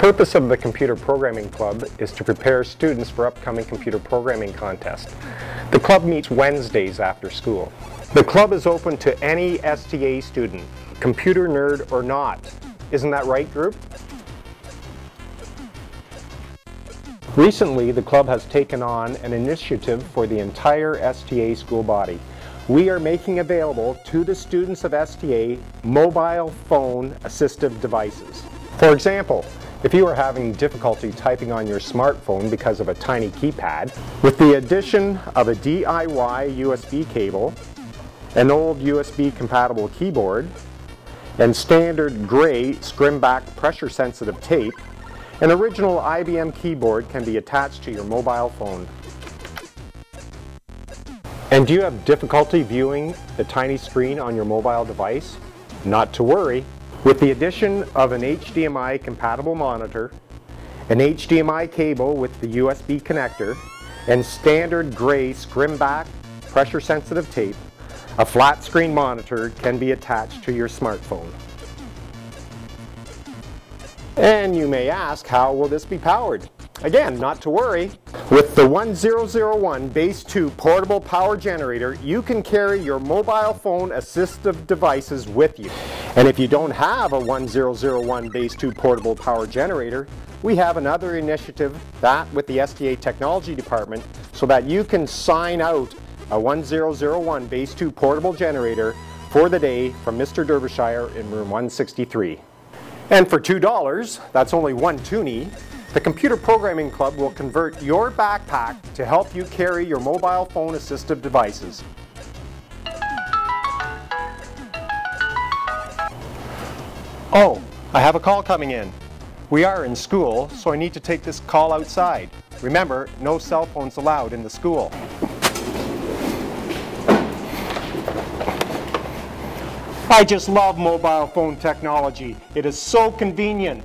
purpose of the Computer Programming Club is to prepare students for upcoming computer programming contests. The club meets Wednesdays after school. The club is open to any STA student, computer nerd or not. Isn't that right, group? Recently, the club has taken on an initiative for the entire STA school body. We are making available to the students of STA mobile phone assistive devices. For example, if you are having difficulty typing on your smartphone because of a tiny keypad, with the addition of a DIY USB cable, an old USB compatible keyboard, and standard gray scrimback pressure sensitive tape, an original IBM keyboard can be attached to your mobile phone. And do you have difficulty viewing the tiny screen on your mobile device? Not to worry. With the addition of an HDMI compatible monitor, an HDMI cable with the USB connector, and standard gray scrimback pressure sensitive tape, a flat screen monitor can be attached to your smartphone. And you may ask, how will this be powered? Again, not to worry. With the 1001 Base 2 portable power generator, you can carry your mobile phone assistive devices with you. And if you don't have a 1001 Base 2 portable power generator, we have another initiative, that with the STA Technology Department, so that you can sign out a 1001 Base 2 portable generator for the day from Mr. Derbyshire in room 163. And for $2, that's only one toonie, the Computer Programming Club will convert your backpack to help you carry your mobile phone assistive devices. Oh, I have a call coming in. We are in school, so I need to take this call outside. Remember, no cell phones allowed in the school. I just love mobile phone technology. It is so convenient.